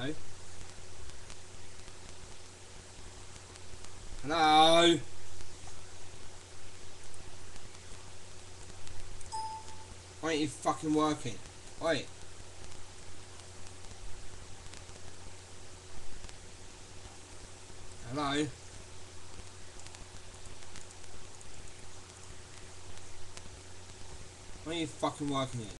Hello? Hello? Why ain't you fucking working? Wait. Hello? Why ain't you fucking working yet?